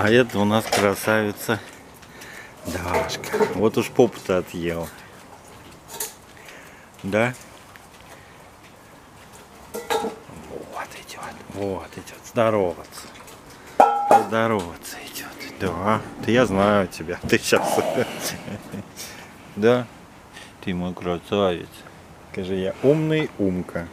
А это у нас красавица Дашка. Вот уж попу-то отъела. Да? Вот идет, вот идет, здороваться. Поздороваться идет. Да, ты я знаю тебя. Ты сейчас. Да? Ты мой красавец. Скажи, я умный умка.